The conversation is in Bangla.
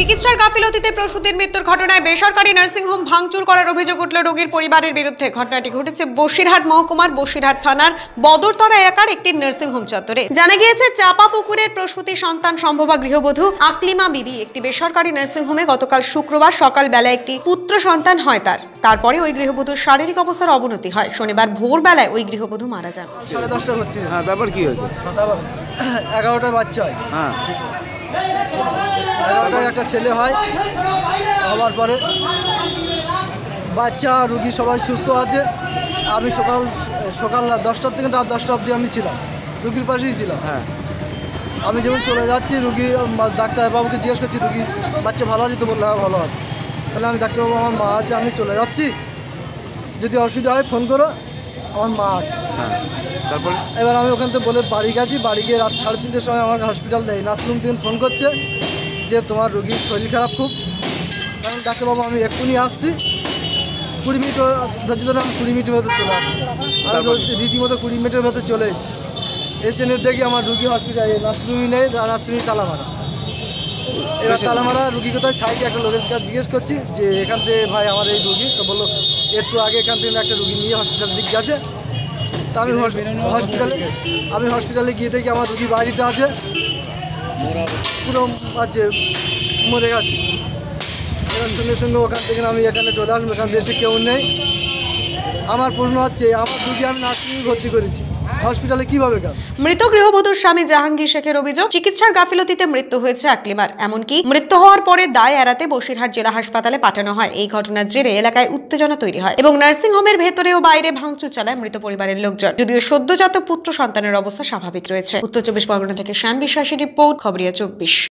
চিকিৎসার গাফিলতিতে প্রসূতির মৃত্যুর ঘটনায় বেসরকারি নার্সিংহোম ভাঙচুর করার অভিযোগ উঠল রোগীর পরিবারের বিরুদ্ধে। ঘটনাটি ঘটেছে বসিরহাট মহকুমার বসিরহাট থানার বদরতলা এলাকার একটি নার্সিংহোম চত্বরে। জানা গিয়েছে চাপা পুকুরের প্রসূতি সন্তান সম্ভবা গৃহবধূ আকলিমা বিবি একটি বেসরকারি নার্সিংহোমে গতকাল শুক্রবার সকালবেলা একটি পুত্র সন্তান হয় তার। তারপরে ওই গৃহবধূর শারীরিক অবস্থার অবনতি হয়। শনিবার ভোরবেলায় ওই গৃহবধূ মারা যান। সাড়ে দশটা ভর্তি হ্যাঁ তারপর কি হয়েছে? এগারোটা বাচ্চা হয়। হ্যাঁ। এগারোটায় একটা ছেলে হয় হওয়ার পরে বাচ্চা রুগী সবাই সুস্থ আছে। আমি সকাল সকাল দশটার থেকে রাত দশটা অবধি আমি ছিলাম রুগীর পাশেই ছিলাম। হ্যাঁ। আমি যখন চলে যাচ্ছি রুগী ডাক্তারবাবুকে জিজ্ঞেস করছি রুগী বাচ্চা ভালো আছে? তো বলল হ্যাঁ ভালো আছে। তাহলে আমি ডাক্তারবাবু আমার মা আছে আমি চলে যাচ্ছি। যদি অসুবিধা হয় ফোন করো আমার মা আছে। হ্যাঁ। তারপরে? এবার আমি ওখান থেকে বলে বাড়ি গেছি বাড়ি গিয়ে রাত সাড়ে তিনটের সময় আমার হসপিটাল দেয় নার্সিং ফোন করছে। যে তোমার রোগীর শরীর খারাপ খুব আমি ডাক্তারবাবু আমি এক্ষুনি আসছি। কুড়ি মিনিট ধৈর্য ধরে আমি কুড়ি মিনিটের ভেতর চলে আসছি। আমি রীতিমতো কুড়ি মিনিটের ভেতর চলে এসেছি। এসে নিয়ে দেখি আমার রুগী হসপিটালে নার্সিংহোমই নেই নার্সিংহোম তালামারা। এবার তালামারা রুগী কোথায়? সাইডে একটা লোকের কাছে জিজ্ঞেস করছি যে এখান থেকে ভাই আমার এই রুগী? তো বলল একটু আগে এখান থেকে একটা রুগী নিয়ে হসপিটাল দিক গেছে। তা আমি হসপিটালে আমি হসপিটালে গিয়ে দেখি আমার রুগী বাড়িতে আছে। পুরো আছে মরে গেছে। এবার সঙ্গে সঙ্গে ওখান থেকে আমি এখানে চলে আসলাম। এখান থেকে এসে কেউ নেই। আমার প্রশ্ন হচ্ছে, আমার দুটি আমি নার্সিংয়ে ভর্তি করেছি। হসপিটালে কীভাবে মৃত গৃহবধূর স্বামী জাহাঙ্গীর শেখের অভিযোগ, চিকিৎসার গাফিলতিতে মৃত্যু হয়েছে আকলিমার। এমনকি মৃত্যু হওয়ার পরে দায় এড়াতে বসিরহাট জেলা হাসপাতালে পাঠানো হয়। এই ঘটনার জেরে এলাকায় উত্তেজনা তৈরি হয় এবং নার্সিং হোমের ভেতরে ও বাইরে ভাঙচুর চালায় মৃত পরিবারের লোকজন। যদিও সদ্যজাত পুত্র সন্তানের অবস্থা স্বাভাবিক রয়েছে। উত্তর চব্বিশ পরগনা থেকে শ্যাম বিশ্বাসী রিপোর্ট, খবরিয়া চব্বিশ।